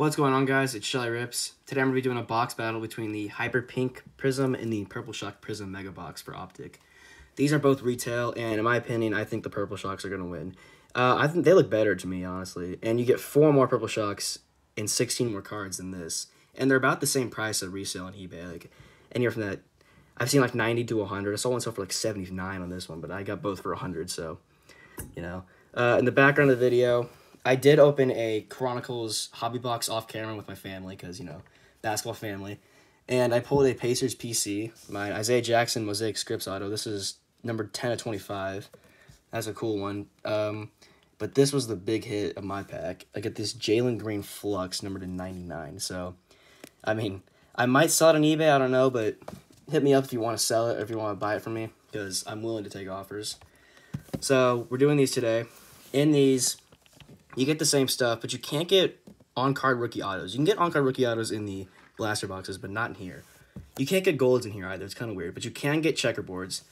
What's going on guys, it's Shelly Rips. Today I'm going to be doing a box battle between the Hyper Pink Prism and the Purple Shock Prism Mega Box for Optic. These are both retail, and in my opinion, I think the Purple Shocks are going to win. Uh, I think they look better to me, honestly. And you get four more Purple Shocks and 16 more cards than this. And they're about the same price at resale on eBay. Like anywhere from that, I've seen like 90 to 100. I saw one sell for like 79 on this one, but I got both for 100, so, you know. Uh, in the background of the video, I did open a Chronicles hobby box off camera with my family because, you know, basketball family. And I pulled a Pacers PC, my Isaiah Jackson Mosaic Scripts auto. This is number 10 of 25. That's a cool one. Um, but this was the big hit of my pack. I get this Jalen Green Flux, number to 99. So, I mean, I might sell it on eBay. I don't know, but hit me up if you want to sell it or if you want to buy it from me because I'm willing to take offers. So, we're doing these today. In these, you get the same stuff, but you can't get on-card rookie autos. You can get on-card rookie autos in the blaster boxes, but not in here. You can't get golds in here either. It's kind of weird, but you can get checkerboards,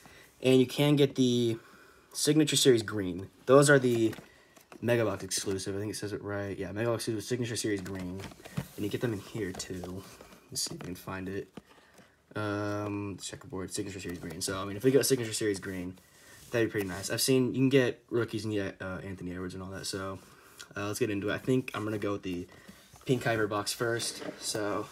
and you can get the Signature Series green. Those are the Mega Box exclusive. I think it says it right. Yeah, Mega Box exclusive Signature Series green, and you get them in here too. Let's see if we can find it. Um, checkerboard Signature Series green. So I mean, if we got Signature Series green, that'd be pretty nice. I've seen you can get rookies and get uh, Anthony Edwards and all that. So uh, let's get into it. I think I'm going to go with the Pink Hyper box first. So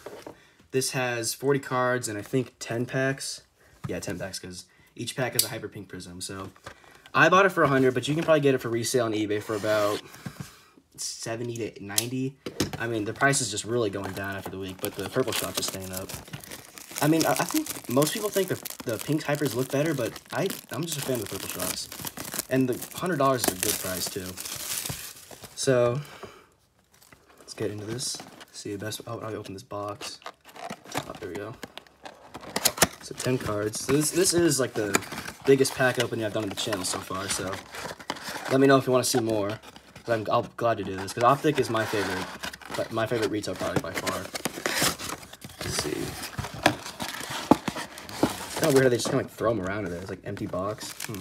this has 40 cards and I think 10 packs. Yeah, 10 packs because each pack is a Hyper Pink Prism. So I bought it for 100 but you can probably get it for resale on eBay for about 70 to 90. I mean, the price is just really going down after the week, but the purple shocks are staying up. I mean, I, think most people think the, the pink hypers look better, but I, I'm just a fan of the purple shocks. And the $100 is a good price, too. So, let's get into this. See the best. Oh, I open this box. Oh, there we go. So 10 cards. So this this is like the biggest pack opening I've done on the channel so far. So let me know if you want to see more. I'm, I'll glad to do this because Optic is my favorite, my favorite retail product by far. Let's see. It's kind of weird how they just kind of like throw them around in there. It's like empty box. Hmm.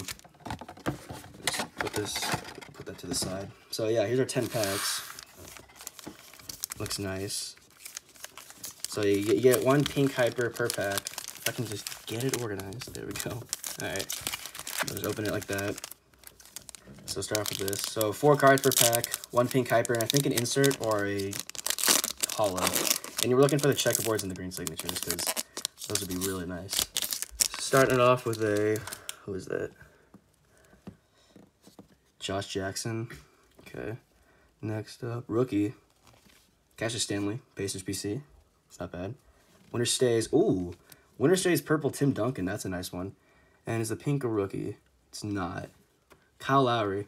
Put this the side. So yeah, here's our 10 packs. Looks nice. So you get, you get one pink hyper per pack. If I can just get it organized. There we go. Alright. Just open it like that. So start off with this. So four cards per pack, one pink hyper, and I think an insert or a hollow. And you are looking for the checkerboards and the green signatures because those would be really nice. Starting it off with a, who is that? Josh Jackson. Okay. Next up, rookie. Cassius Stanley, Pacers PC. It's not bad. Winner Stays. Ooh. Winner Stays purple Tim Duncan. That's a nice one. And is the pink a rookie? It's not. Kyle Lowry.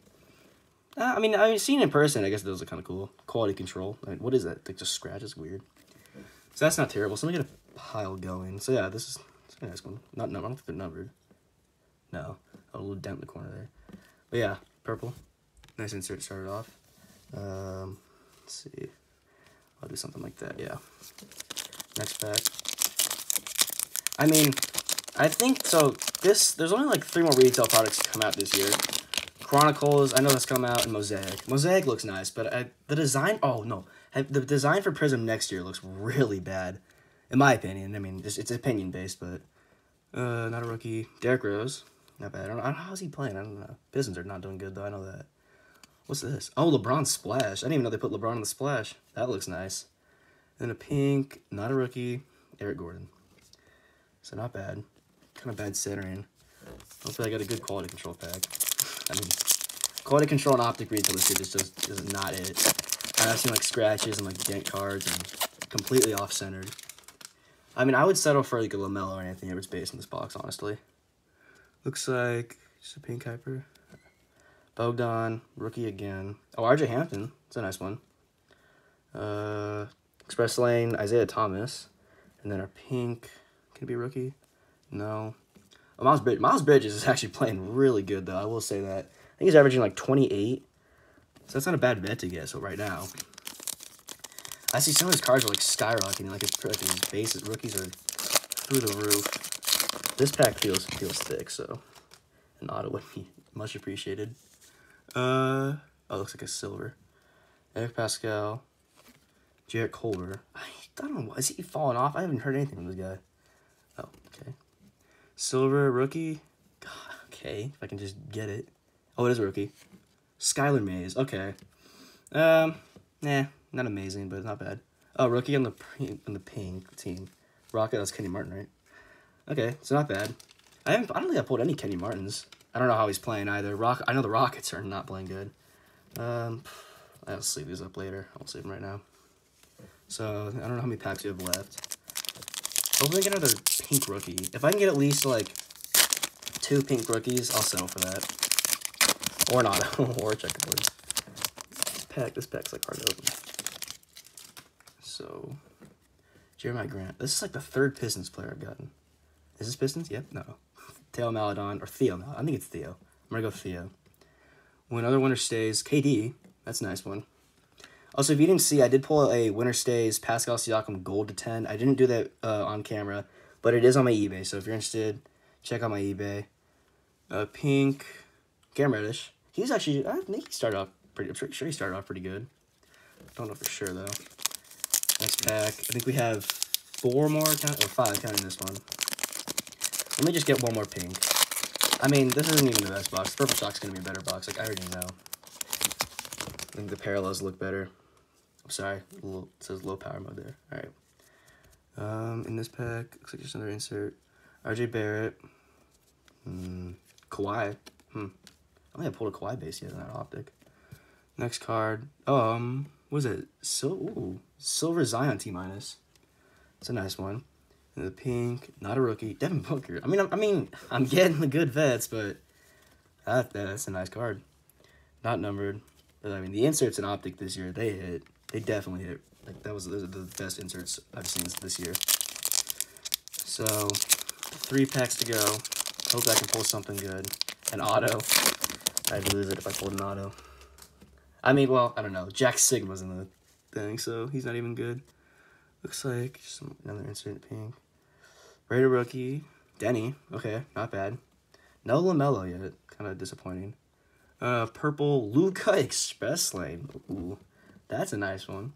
Uh, I mean, I've seen in person. I guess those are kind of cool. Quality control. I mean, what is that? Like just scratches. Weird. So that's not terrible. So let me get a pile going. So yeah, this is a nice one. Not numbered. I don't think they're numbered. No. A little dent in the corner there. But yeah, purple. Nice insert started off. Um, let's see. I'll do something like that, yeah. Next pack. I mean, I think, so this, there's only like three more retail products to come out this year. Chronicles, I know that's come out, and Mosaic. Mosaic looks nice, but I, the design, oh no. The design for Prism next year looks really bad. In my opinion. I mean, it's, it's opinion based, but uh, not a rookie. Derrick Rose. Not bad. I don't, know. How's he playing? I don't know. Pistons are not doing good, though. I know that. What's this? Oh, LeBron Splash. I didn't even know they put LeBron on the Splash. That looks nice. Then a pink, not a rookie, Eric Gordon. So not bad. Kind of bad centering. Hopefully I got a good quality control pack. I mean, quality control and optic retail this year just does, is not it. I've seen like scratches and like dent cards and completely off-centered. I mean, I would settle for like a LaMelo or anything Edwards base in this box, honestly. Looks like just a pink hyper. Bogdan, rookie again. Oh, RJ Hampton. It's a nice one. Uh, Express Lane, Isaiah Thomas. And then our pink. Can it be rookie? No. Oh, Miles, Brid Miles Bridges is actually playing really good, though. I will say that. I think he's averaging like 28. So that's not a bad bet to get, so right now. I see some of his cards are like skyrocketing. Like his, like his bases, rookies are through the roof. This pack feels feels thick, so an auto would be much appreciated. Uh, oh, looks like a silver. Eric Paschall, Jarrett Culver. I, I don't know. Is he falling off? I haven't heard anything from this guy. Oh, okay. Silver rookie. God, okay, if I can just get it. Oh, it is a rookie. Skylar Mays. Okay. Um, nah, not amazing, but not bad. Oh, rookie on the on the pink team. Rocket. That's Kenny Martin, right? Okay, it's not bad. I haven't. I don't think I pulled any Kenny Martins. I don't know how he's playing either. Rock. I know the Rockets are not playing good. Um, I'll sleeve these up later. I'll save them right now. So I don't know how many packs you have left. Hopefully, I get another pink rookie. If I can get at least like two pink rookies, I'll settle for that. Or not, or checkerboard. This pack. This pack's like hard to open. So, Jerami Grant. This is like the third Pistons player I've gotten. Is this Pistons? Yep. No. Theo Maledon or Theo. I think it's Theo. I'm gonna go Theo. When other winner stays, KD. That's a nice one. Also, if you didn't see, I did pull a winner stays Pascal Siakam gold to ten. I didn't do that uh, on camera, but it is on my eBay. So if you're interested, check out my eBay. Uh, pink, Cam Reddish. He's actually. I think he started off pretty. I'm pretty sure he started off pretty good. Don't know for sure though. Next pack. I think we have four more count or five counting this one. Let me just get one more pink. I mean, this isn't even the best box. Purple Shock's gonna be a better box. Like I already know. I think the parallels look better. I'm sorry, it says low power mode there. All right. Um, in this pack, looks like just another insert. RJ Barrett. Hmm. Kawhi. Hmm. I think I pulled a Kawhi base yet in that optic. Next card. Um, what is it? So, ooh, Silver Zion T minus. It's a nice one. The pink, not a rookie. Devin Booker. I mean, I'm, I mean, I'm getting the good vets, but that, that's a nice card. Not numbered. But I mean, the inserts in Optic this year, they hit. They definitely hit. Like that was those are the best inserts I've seen this year. So, three packs to go. Hope I can pull something good. An auto. I'd lose it if I pulled an auto. I mean, well, I don't know. Jack Sigma's in the thing, so he's not even good. Looks like just another insert pink. Raider rookie. Denny. Okay, not bad. No LaMelo yet. Kind of disappointing. Uh, purple Luka Express Lane. Ooh, that's a nice one.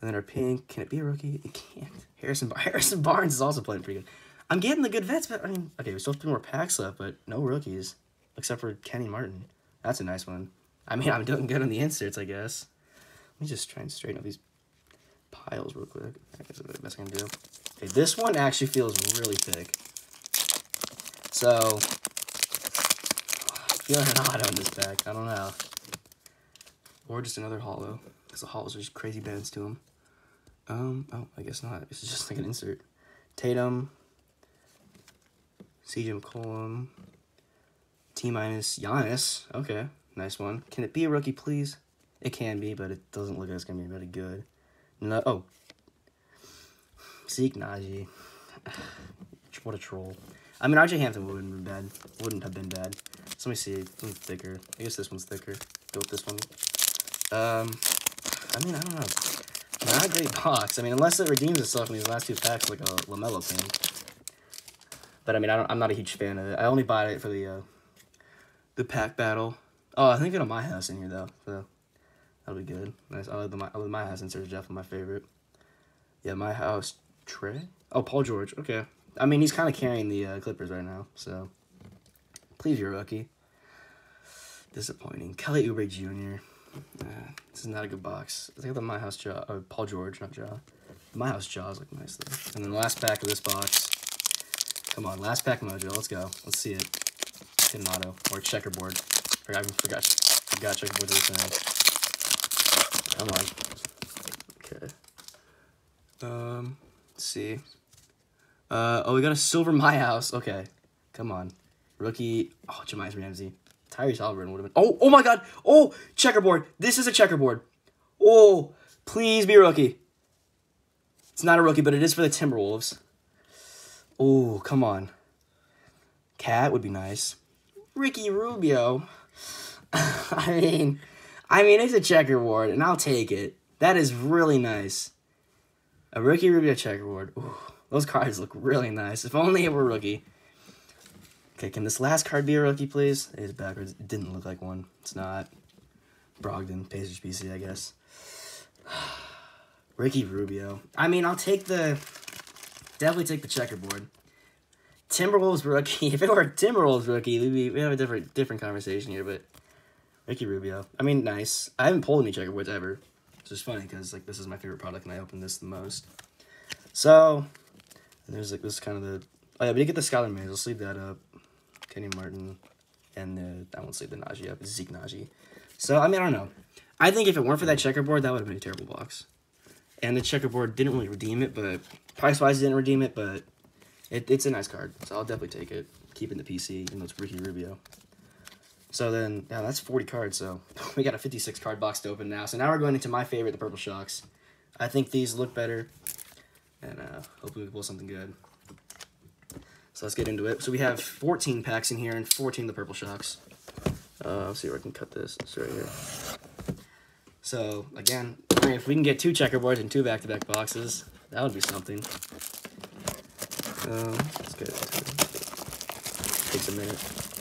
And then our pink. Can it be a rookie? It can't. Harrison Harrison Barnes is also playing pretty good. I'm getting the good vets, but I mean, okay, we still have three more packs left, but no rookies except for Kenny Martin. That's a nice one. I mean, I'm doing good on the inserts, I guess. Let me just try and straighten up these piles real quick. I guess that's the best I can do. Okay, this one actually feels really thick. So, feeling an auto in this pack. I don't know. Or just another hollow. Because the hollows are just crazy bands to them. Um, oh, I guess not. This is just like an insert. Tatum. CJ McCollum. T minus Giannis. Okay, nice one. Can it be a rookie, please? It can be, but it doesn't look like it's to be really good. No, oh. Zeke Nnaji. what a troll. I mean, RJ Hampton wouldn't have been bad. Wouldn't have been bad. So let me see. One's thicker. I guess this one's thicker. Go with this one. Um, I mean, I don't know. Not a great box. I mean, unless it redeems itself in these last two packs like a LaMelo thing. But I mean, I don't, I'm not a huge fan of it. I only bought it for the uh, the pack battle. Oh, I think I got a My House in here though. So that'll be good. Nice. I like the My, I like My House inserts. Definitely my favorite. Yeah, My House Trey. Oh, Paul George. Okay. I mean, he's kind of carrying the uh, Clippers right now. So please, you're rookie. Disappointing. Kelly Oubre Jr. Uh, this is not a good box. I think the My House Jaw, or Paul George, not Jaw. My House Jaws look nice though. And then the last pack of this box. Come on, last pack mojo. Let's go. Let's see it. Hit an auto or checkerboard. I forgot. Forgot checkerboard this thing. Come on. Okay. Um. Let's see. Uh. Oh, we got a silver My House. Okay. Come on. Rookie. Oh, Jahmi'us Ramsey. Tyrese Halliburton would have been. Oh, oh my God. Oh, checkerboard. This is a checkerboard. Oh, please be rookie. It's not a rookie, but it is for the Timberwolves. Oh, come on. Cat would be nice. Ricky Rubio. I mean, I mean, it's a checkerboard, and I'll take it. That is really nice. A Ricky Rubio checkerboard. Ooh, those cards look really nice. If only it were rookie. Okay, can this last card be a rookie, please? It is backwards. It didn't look like one. It's not. Brogdon, Pacers PC, I guess. Ricky Rubio. I mean, I'll take the definitely take the checkerboard. Timberwolves rookie. If it were Timberwolves rookie, we'd, be, we'd have a different different conversation here. But Ricky Rubio. I mean, nice. I haven't pulled any checkerboards ever, which is funny because like this is my favorite product and I open this the most. So there's like this kind of the. Oh yeah, we get the Skylar Mays. Let's leave that up. Kenny Martin, and the I won't sleep the Nnaji up. Zeke Nnaji. So I mean, I don't know. I think if it weren't for that checkerboard, that would have been a terrible box. And the checkerboard didn't really redeem it, but price wise didn't redeem it, but it, it's a nice card. So I'll definitely take it. Keeping the PC, even though it's Ricky Rubio. So then, yeah, that's 40 cards. So we got a 56 card box to open now. So now we're going into my favorite, the Purple Shocks. I think these look better. And uh, hopefully we pull something good. So let's get into it. So we have 14 packs in here and 14 of the Purple Shocks. Uh, let's see if I can cut this. It's right here. So, again, if we can get two checkerboards and two back-to-back -back boxes, that would be something. Um, let's get it. Takes a minute.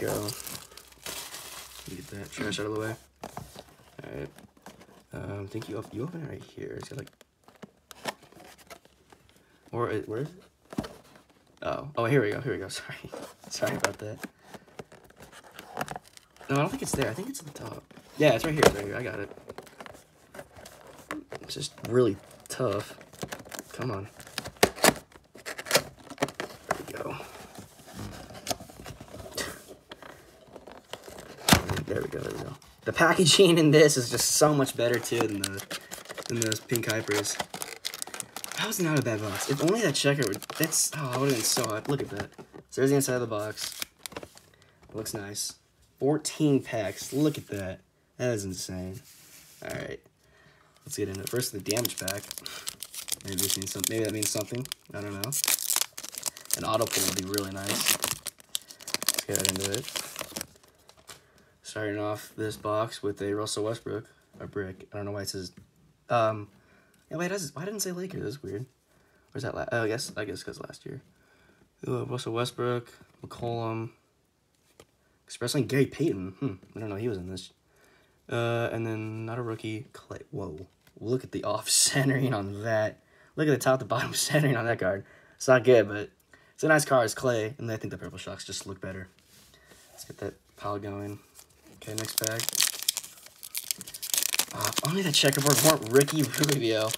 Go. Get that trash out of the way. Alright. Um, think you, you open it right here. It's got like... Or, where is it? Oh, oh, here we go, here we go, sorry. sorry about that. No, I don't think it's there. I think it's at the top. Yeah, it's right here. right here. I got it. It's just really tough. Come on. There we go. There we go. There we go. The packaging in this is just so much better too than the than those pink hypers. That was not a bad box. If only that checker would. That's oh, I would have been so hot. Look at that. So there's the inside of the box. Looks nice. 14 packs. Look at that. That is insane. Alright. Let's get into it. First, the damage pack. Maybe, some, maybe that means something. I don't know. An auto pull would be really nice. Let's get right into it. Starting off this box with a Russell Westbrook. A brick. I don't know why it says... Um, yeah, wait, does, why didn't say Lakers? That's weird. Where's that? oh, I guess I guess because last year. Ooh, Russell Westbrook, McCollum, Lane Gary Payton. Hmm, I don't know he was in this. Uh, and then not a rookie, Klay. Whoa, look at the off centering on that. Look at the top to bottom centering on that card. It's not good, but it's a nice card. It's Klay, and I think the purple shocks just look better. Let's get that pile going. Okay, next bag. Oh, only the checkerboard weren't Ricky Rubio.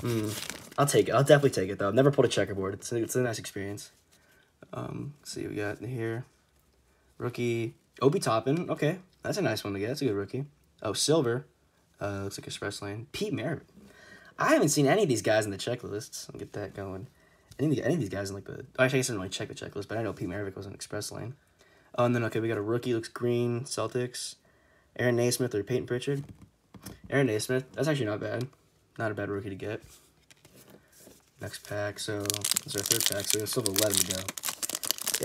Hmm. I'll take it. I'll definitely take it though. I've never pulled a checkerboard. It's a, it's a nice experience. Um, see what we got in here. Rookie, Obi Toppin. Okay, that's a nice one to get. That's a good rookie. Oh, Silver. Uh, looks like Express Lane. Pete Maravich. I haven't seen any of these guys in the checklists. I'll get that going. Any, any of these guys in like the... Actually, I guess I didn't really check the checklist, but I know Pete Maravich was an Express Lane. Oh, and then, okay, we got a rookie. Looks green. Celtics. Aaron Nesmith or Payton Pritchard. Aaron Nesmith. That's actually not bad. Not a bad rookie to get. Next pack. So, this is our third pack. So, we still have 11 to go.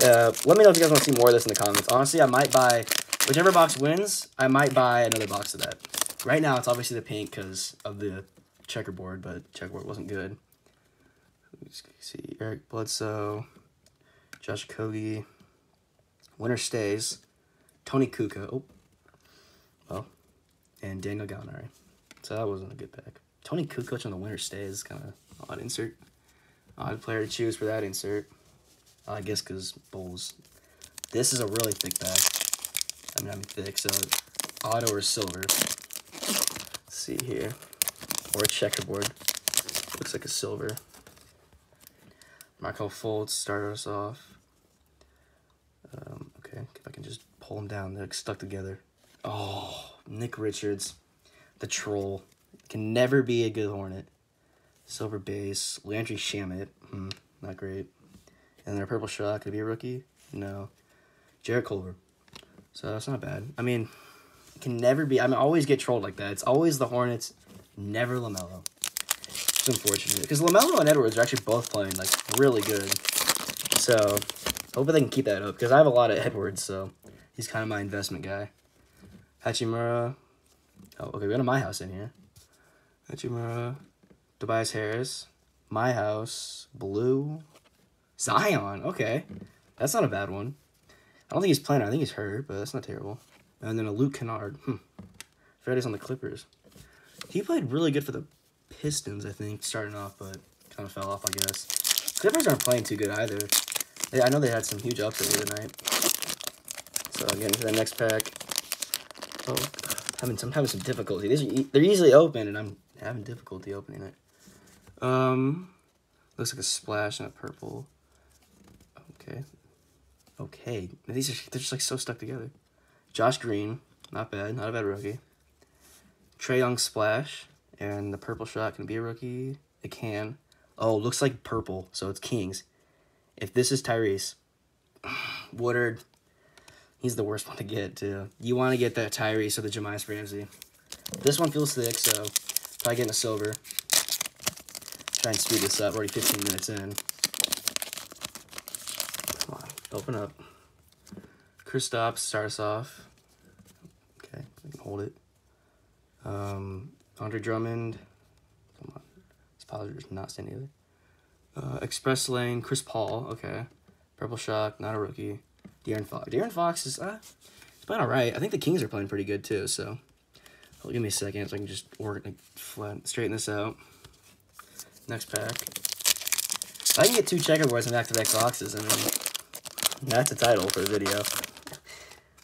Uh, let me know if you guys want to see more of this in the comments. Honestly, I might buy, whichever box wins, I might buy another box of that. Right now, it's obviously the pink because of the checkerboard, but checkerboard wasn't good. Let's see, Eric Bledsoe, Josh Okogie, Winner Stays, Toni Kukoc, oh, well, and Daniel Gallinari. So that wasn't a good pack. Toni Kukoc on the Winner Stays, kind of odd insert. Odd player to choose for that insert. I guess because Bulls. This is a really thick bag. I mean, I'm thick, so auto or silver. Let's see here. Or a checkerboard. Looks like a silver. Markelle Fultz start us off. Um, okay, if I can just pull them down. They're stuck together. Oh, Nick Richards. The Troll. Can never be a good Hornet. Silver base. Landry Shamet. Hmm, not great. And their purple shock, could be a rookie? No. Jarrett Culver. So that's not bad. I mean, can never be. I mean, always get trolled like that. It's always the Hornets, never LaMelo. It's unfortunate. Because LaMelo and Edwards are actually both playing, like, really good. So, hopefully they can keep that up. Because I have a lot of Edwards, so he's kind of my investment guy. Hachimura. Oh, okay, we got a My House in here. Hachimura. Tobias Harris. My House. Blue. Zion, okay. That's not a bad one. I don't think he's playing. I think he's hurt, but that's not terrible. And then a Luke Kennard. Hmm. On the Clippers. He played really good for the Pistons, I think, starting off, but kind of fell off, I guess. Clippers aren't playing too good either. I know they had some huge upset the night. So getting to the next pack. Oh, having some having some difficulty. These are, they're easily open, and I'm having difficulty opening it. Um, looks like a splash and a purple. Okay, okay. These are they're just like so stuck together. Josh Green, not bad, not a bad rookie. Trae Young splash, and the purple shock can be a rookie. It can. Oh, looks like purple, so it's Kings. If this is Tyrese, Woodard, he's the worst one to get, too. You want to get that Tyrese or the Jahmi'us Ramsey. This one feels thick, so probably getting a silver. Try and speed this up. Already 15 minutes in. Come on, open up. Kristaps start us off. Okay, can hold it. Um, Andre Drummond. Come on. This pilot is not standing either. Uh, Express Lane, Chris Paul, okay. Purple Shock, not a rookie. De'Aaron Fox. De'Aaron Fox is, uh, he's playing all right. I think the Kings are playing pretty good, too, so. Oh, give me a second so I can just work, like, flat, straighten this out. Next pack. I can get two checkerboards and back-to-back boxes, I mean, that's a title for a video.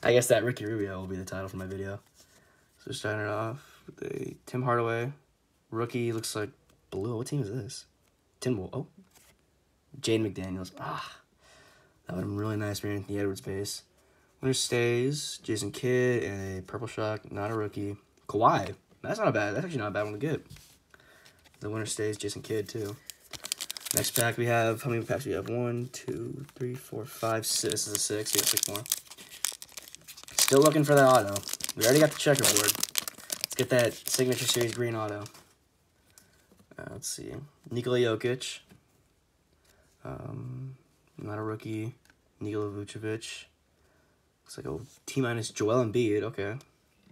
I guess that Ricky Rubio will be the title for my video. So starting it off with a Tim Hardaway. Rookie looks like blue. What team is this? Tim Oh. Jaden McDaniels. Ah. That would have been really nice for Anthony Edwards base. Winner stays. Jason Kidd and a purple shock. Not a rookie. Kawhi. That's not a bad. That's actually not a bad one to get. The winner stays. Jason Kidd too. Next pack we have. How many packs we have? One, two, three, four, five, six. This is a six. We Yeah, six more. Still looking for that auto. We already got the checkerboard. Let's get that signature series green auto. Uh, let's see. Nikola Jokic. Um, not a rookie. Nikola Vucevic. Looks like a T minus Joel Embiid. Okay.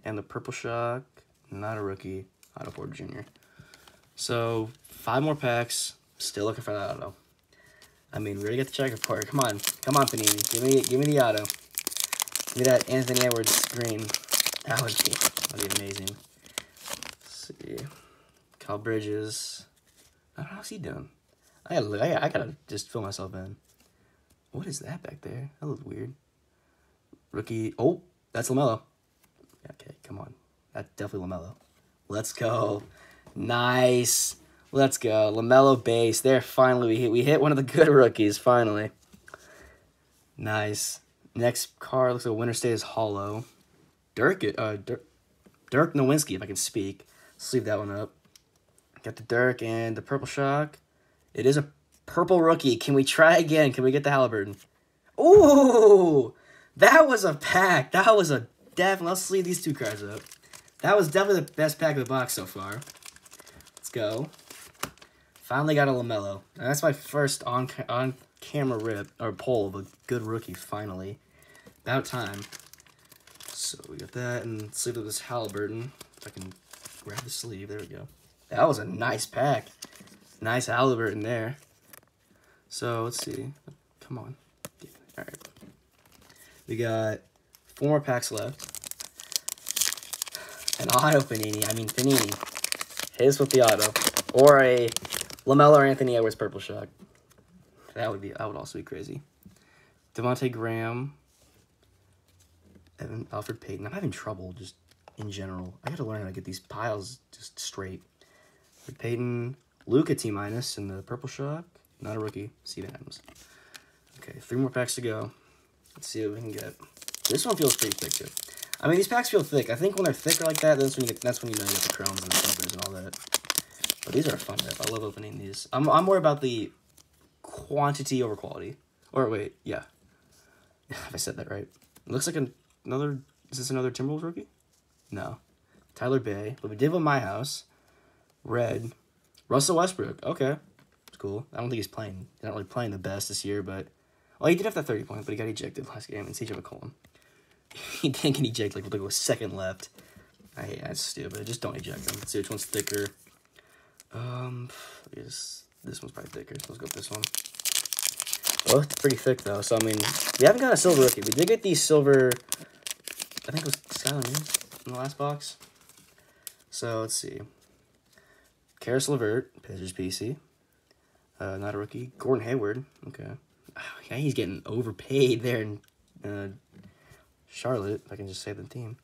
And the purple shock. Not a rookie. Otto Porter Jr. So five more packs. Still looking for that auto. I mean, we already got the checkerboard. Come on, come on, Panini. Give me, give me the auto. Give me that Anthony Edwards green. That would be, that'd be amazing. Let's see. Kyle Bridges. I don't know how's he doing. I gotta, I gotta just fill myself in. What is that back there? That looks weird. Rookie. Oh, that's LaMelo. Okay, come on. That's definitely LaMelo. Let's go. Nice. Let's go. LaMelo base. There, finally, we hit, we hit one of the good rookies, finally. Nice. Next card looks like winner stays hollow. Dirk, uh, Dirk, Dirk Nowinski, if I can speak. Let's leave that one up. Got the Dirk and the Purple Shock. It is a purple rookie. Can we try again? Can we get the Halliburton? Ooh! That was a pack. That was a definitely. Let's leave these two cards up. That was definitely the best pack of the box so far. Let's go. Finally got a LaMelo. And that's my first on on camera rip or pull of a good rookie, finally. About time. So we got that, and sleeve of this Halliburton. If I can grab the sleeve, there we go. That was a nice pack. Nice Halliburton there. So let's see. Come on. All right. We got four more packs left. An auto Panini. I mean Panini. His with the auto. Or a LaMelo or Anthony Edwards purple shock. That would be that would also be crazy. Devonte Graham. Evan Elfrid Payton. I'm having trouble just in general. I gotta learn how to get these piles just straight. Payton, Luka T minus in the purple shock. Not a rookie. Steven Adams. Okay, three more packs to go. Let's see what we can get. This one feels pretty thick too. I mean, these packs feel thick. I think when they're thicker like that, that's when you get. That's when you know you get the chromes and the silvers and all that. But these are a fun rip. I love opening these. I'm I'm more about the quantity over quality. Or wait, yeah. Have I said that right? It looks like an, another. Is this another Timberwolves rookie? No. Tyler Bey, But we did with my house. Red. Russell Westbrook. Okay. Cool. I don't think he's playing. He's not really playing the best this year, but. Well, he did have that 30 point, but he got ejected last game, and CJ McCollum. he didn't get ejected like with like a second left. I hate that's stupid. Just don't eject him. Let's see which one's thicker. Um, I guess this one's probably thicker. Let's go with this one. Oh, it's pretty thick though. So I mean, we haven't got a silver rookie. We did get these silver. I think it was Skylar in the last box. So let's see. Caris LeVert, Pacers PC. Uh, not a rookie. Gordon Hayward. Okay. Oh, yeah, he's getting overpaid there in uh, Charlotte. If I can just say the team.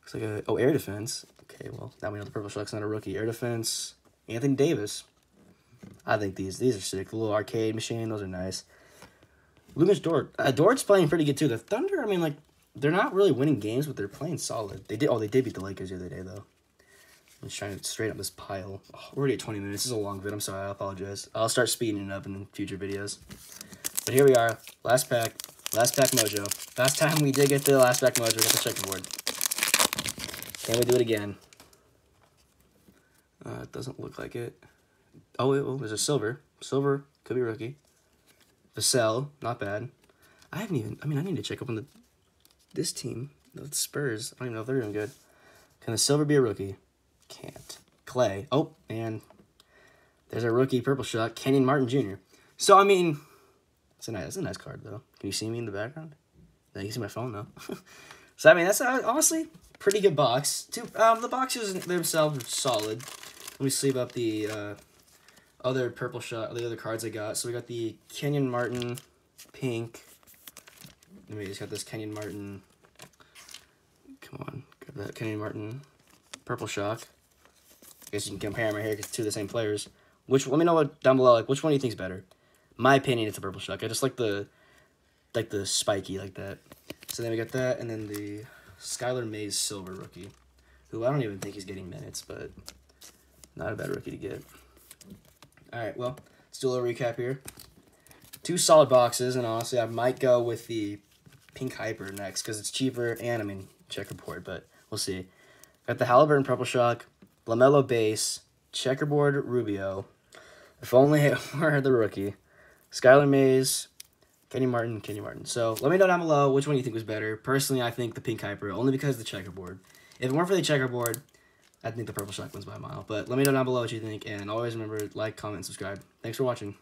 Looks like a oh air defense. Okay, well now we know the purple shock's not a rookie. Air defense. Anthony Davis. I think these these are sick. The little arcade machine. Those are nice. Lucas Dort. Uh, Dort's playing pretty good too. The Thunder. I mean, like they're not really winning games, but they're playing solid. They did. Oh, they did beat the Lakers the other day though. Just trying to straighten up this pile. Oh, we're already at 20 minutes. This is a long vid. I'm sorry. I apologize. I'll start speeding it up in future videos. But here we are. Last pack. Last pack mojo. Last time we did get the last pack mojo. We got the checkerboard. Can we do it again? Uh, it doesn't look like it. Oh, it, oh, there's a silver. Silver. Could be rookie. Vassell. Not bad. I haven't even... I mean, I need to check up on the this team. The Spurs. I don't even know if they're doing good. Can the silver be a rookie? Can't. Klay. Oh, and there's a rookie purple shock, Kenyon Martin Jr. So, I mean, it's a nice, it's a nice card, though. Can you see me in the background? No, you can see my phone, though. so, I mean, that's uh, honestly pretty good box. Two, um, the boxes themselves are solid. Let me sleeve up the uh, other purple shock, the other cards I got. So, we got the Kenyon Martin pink. Then we just got this Kenyon Martin. Come on, grab that Kenyon Martin purple shock. I guess you can compare them right here because two of the same players. Which let me know what down below like which one do you think's better. My opinion, it's a purple shock. I just like the like the spiky like that. So then we got that, and then the Skylar Mays silver rookie, who I don't even think he's getting minutes, but not a bad rookie to get. All right, well, let's do a little recap here. Two solid boxes, and honestly, I might go with the pink hyper next because it's cheaper and I mean checkerboard, but we'll see. Got the Halliburton purple shock, LaMelo base, checkerboard Rubio. If only it were the rookie. Skylar Mays, Kenny Martin, Kenny Martin. So let me know down below which one you think was better. Personally, I think the pink hyper, only because the checkerboard. If it weren't for the checkerboard, I think the purple shock wins by a mile. But let me know down below what you think, and always remember to like, comment, subscribe. Thanks for watching.